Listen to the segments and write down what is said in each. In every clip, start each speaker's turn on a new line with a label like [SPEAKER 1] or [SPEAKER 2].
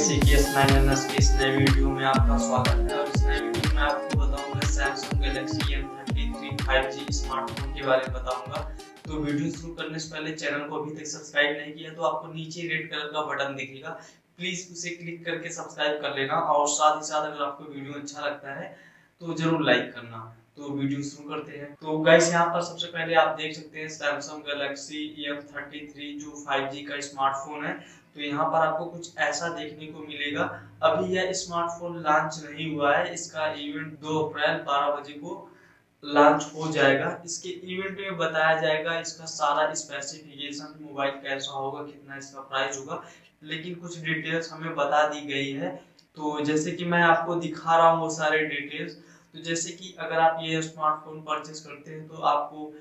[SPEAKER 1] Guys CTS 9NS के इस नए वीडियो में आपका स्वागत है और इस नए वीडियो में आपको बताऊँगा Samsung Galaxy M33 5G smartphone के बारे में बताऊँगा। तो वीडियो शुरू करने से पहले चैनल को अभी तक सब्सक्राइब नहीं किया तो आपको नीचे रेड कलर का बटन दिखेगा। प्लीज़ उसे क्लिक करके सब्सक्राइब कर लेना और साथ ही साथ अगर आपको वीडियो अच्छा लगता है तो ज़रूर लाइक करना। तो वीडियो शुरू करते हैं। तो गाइस यहाँ पर सबसे पहले आप देख सकते हैं सैमसंग गैलेक्सी M33 जो फाइव जी का स्मार्टफ़ोन है। तो यहाँ पर आपको कुछ ऐसा देखने को मिलेगा। अभी यह स्मार्टफ़ोन लॉन्च नहीं हुआ है। इसका इवेंट 2 अप्रैल 12 बजे को लॉन्च हो जाएगा। इसके इवेंट में बताया जाएगा इसका सारा स्पेसिफिकेशन मोबाइल कैसा होगा, कितना इसका प्राइस होगा। लेकिन कुछ डिटेल्स हमें बता दी गई है। तो जैसे कि मैं आपको दिखा रहा हूँ वो सारे डिटेल्स तो जैसे कि अगर आप ये स्मार्टफ़ोन परचेस करते हैं तो आपको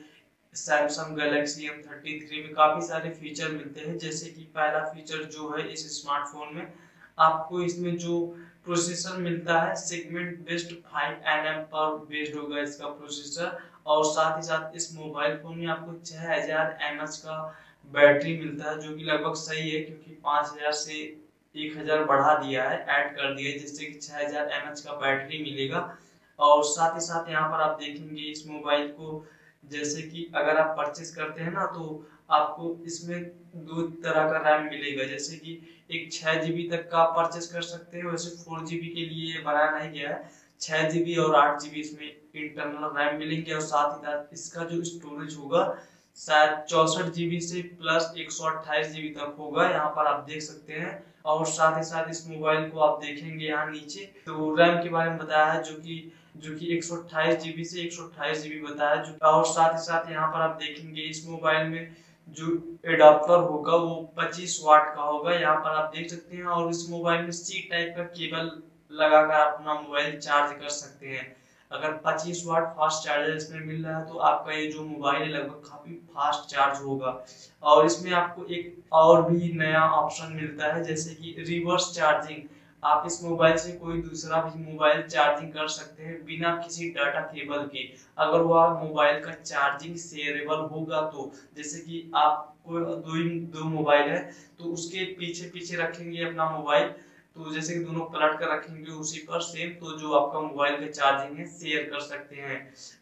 [SPEAKER 1] Samsung Galaxy M thirty three में काफ़ी सारे फीचर मिलते हैं। जैसे कि पहला फीचर जो है इस स्मार्टफ़ोन में, आपको इसमें जो प्रोसेसर मिलता है segment based five N M पर बेस्ड होगा इसका प्रोसेसर और साथ ही साथ इस मोबाइल फ़ोन में आपको छः हज़ार एम एच का बैटरी मिलता है, जो कि लगभग सही है, क्योंकि पाँच हज़ार से एक हज़ार बढ़ा दिया है ऐड कर दिया है, जिससे कि छः हज़ार एम एच का बैटरी मिलेगा। और साथ ही साथ यहाँ पर आप देखेंगे इस मोबाइल को जैसे कि अगर आप परचेस करते हैं ना तो आपको इसमें दो तरह का रैम मिलेगा। जैसे कि एक छः जीबी तक का आप परचेज कर सकते हैं, वैसे फोर जीबी के लिए बनाया नहीं गया है। छः जीबी और आठ जीबी इसमें इंटरनल रैम मिलेंगे और साथ ही साथ इसका जो स्टोरेज होगा, शायद चौसठ जीबी से प्लस एक सौ अट्ठाईस जीबी तक होगा, यहाँ पर आप देख सकते हैं। और साथ ही साथ इस मोबाइल को आप देखेंगे यहाँ नीचे। तो रैम के बारे में बताया है जो कि जो कि एक सौ अट्ठाईस जीबी से एक सौ अट्ठाईस जीबी बताया, जो और साथ ही साथ यहाँ पर आप देखेंगे इस मोबाइल में जो एडाप्टर होगा वो 25 वाट का होगा। यहाँ पर आप देख सकते हैं और इस मोबाइल में सी टाइप का केबल लगाकर अपना मोबाइल चार्ज कर सकते हैं। अगर 25 वाट फास्ट चार्जर इसमें मिल रहा है तो आपका ये जो मोबाइल है लगभग काफ़ी फास्ट चार्ज होगा। और इसमें आपको एक और भी नया ऑप्शन मिलता है, जैसे कि रिवर्स चार्जिंग आप इस मोबाइल से कोई दूसरा भी मोबाइल चार्जिंग कर सकते हैं बिना किसी डाटा केबल के। अगर वो आप मोबाइल का चार्जिंग शेयरेबल होगा तो जैसे कि आप कोई दो दो मोबाइल है तो उसके पीछे पीछे रखेंगे अपना मोबाइल तो जैसे कि दोनों पलट कर रखेंगे उसी पर सेम तो जो आपका मोबाइल का चार्जिंग है शेयर कर सकते हैं।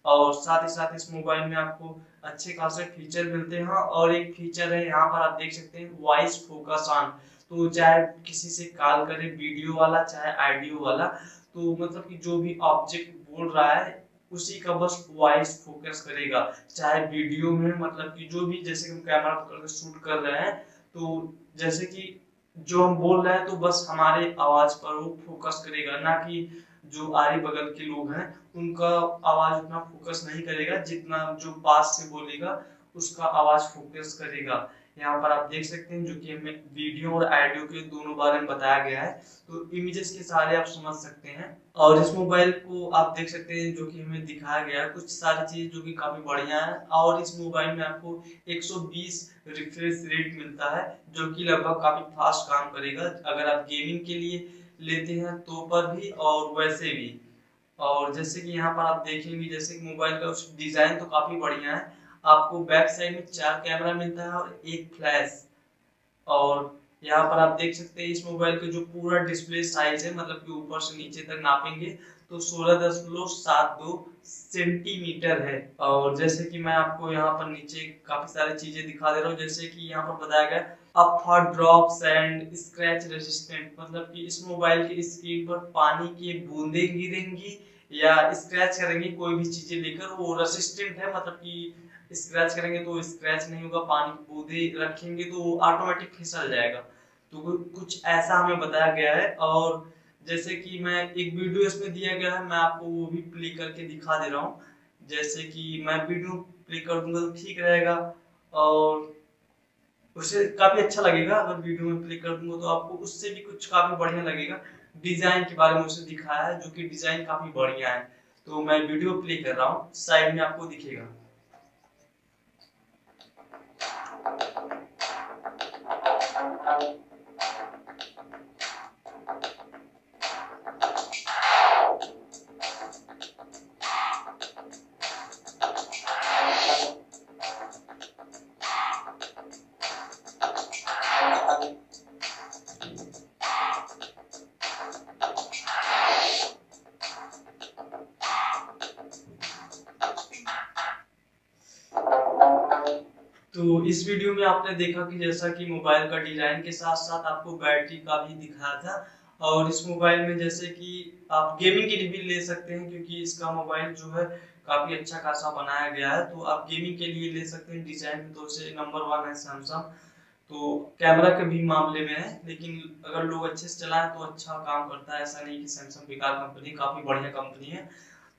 [SPEAKER 1] और साथ ही साथ इस मोबाइल में आपको अच्छे खासे फीचर मिलते हैं। और एक फीचर है, यहाँ पर आप देख सकते हैं वॉइस फोकस ऑन तो चाहे किसी से कॉल करे, वीडियो वाला चाहे आइडियो वाला तो मतलब कि जो भी ऑब्जेक्ट बोल रहा है, उसी का बस वॉइस फोकस करेगा। चाहे वीडियो में मतलब कि जो भी जैसे हम कैमरा पकड़ शूट कर रहे हैं तो जैसे कि जो हम बोल रहे हैं तो बस हमारे आवाज़ पर वो फोकस करेगा, ना कि जो आरी बगल के लोग हैं, उनका आवाज़ उतना फोकस नहीं करेगा, जितना जो पास से बोलेगा, उसका आवाज़ फोकस करेगा। यहाँ पर आप देख सकते हैं, जो कि हमें वीडियो और ऑडियो के दोनों बारे में बताया गया है। तो इमेजेस के सारे आप समझ सकते हैं। और इस मोबाइल को आप देख सकते हैं, जो कि हमें दिखाया गया है। कुछ सारी चीज़ जो कि काफ़ी बढ़िया है। और इस मोबाइल में आपको 120 रिफ्रेश रेट मिलता है, जो कि लगभग काफ़ी फास्ट काम करेगा। अगर आप गेमिंग के लिए लेते हैं तो पर भी और वैसे भी। और जैसे कि यहाँ पर आप देखेंगे, जैसे कि मोबाइल का डिज़ाइन तो काफ़ी बढ़िया है। आपको बैक साइड में चार कैमरा मिलता है और एक फ्लैश और यहाँ पर आप देख सकते हैं इस मोबाइल का जो पूरा डिस्प्ले साइज़ है मतलब कि ऊपर से नीचे तक नापेंगे तो सोलह दशमलव सात दो सेंटीमीटर है। और जैसे कि मैं आपको यहाँ पर नीचे काफ़ी सारी चीज़ें दिखा दे रहा हूँ, जैसे कि यहाँ पर बताया गया up for drops and scratch resistant मतलब कि इस मोबाइल की स्क्रीन पर पानी की बूंदे गिरेंगी या स्क्रैच करेंगे, कोई भी चीज़ें लेकर, वो रेसिस्टेंट है मतलब कि स्क्रैच करेंगे तो स्क्रैच नहीं होगा, पानी बूंदे रखेंगे तो वो ऑटोमेटिक फिसल जाएगा। तो कुछ ऐसा हमें बताया गया है और जैसे कि मैं एक वीडियो इसमें दिया गया है, मैं आपको वो भी प्ले करके दिखा दे रहा हूँ। जैसे कि मैं वीडियो प्ले कर दूँगा तो ठीक रहेगा और उससे काफ़ी अच्छा लगेगा, अगर वीडियो में प्ले कर दूँगा तो आपको उससे भी कुछ काफ़ी बढ़िया लगेगा। डिज़ाइन के बारे में उसे दिखाया है, जो कि डिज़ाइन काफ़ी बढ़िया है। तो मैं वीडियो प्ले कर रहा हूँ साइड में आपको दिखेगा। तो इस वीडियो में आपने देखा कि जैसा कि मोबाइल का डिज़ाइन के साथ साथ आपको बैटरी का भी दिखाया था और इस मोबाइल में जैसे कि आप गेमिंग के लिए भी ले सकते हैं क्योंकि इसका मोबाइल जो है काफ़ी अच्छा खासा बनाया गया है। तो आप गेमिंग के लिए ले सकते हैं। डिज़ाइन में तो उसे नंबर वन है सैमसंग तो कैमरा के भी मामले में है, लेकिन अगर लोग अच्छे से चलाएँ तो अच्छा काम करता है। ऐसा नहीं कि सैमसंग बेकार कंपनी काफ़ी बढ़िया कंपनी है।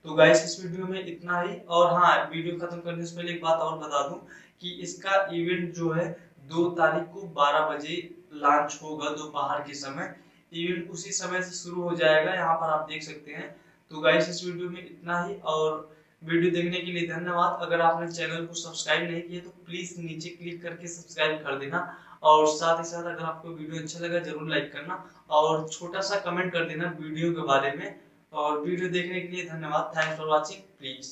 [SPEAKER 1] तो गाइस इस वीडियो में इतना ही। और हाँ वीडियो खत्म करने से पहले एक बात और बता दूँ कि इसका इवेंट जो है, दो तारीख को 12 बजे लॉन्च होगा दोपहर के समय। इवेंट उसी समय से शुरू हो जाएगा, यहाँ पर आप देख सकते हैं। तो गाइस इस वीडियो में इतना ही और वीडियो देखने के लिए धन्यवाद। अगर आपने चैनल को सब्सक्राइब नहीं किया तो प्लीज़ नीचे क्लिक करके सब्सक्राइब कर देना। और साथ ही साथ अगर आपको वीडियो अच्छा लगा, ज़रूर लाइक करना। और छोटा सा कमेंट कर देना वीडियो के बारे में। और वीडियो देखने के लिए धन्यवाद। Thanks for watching please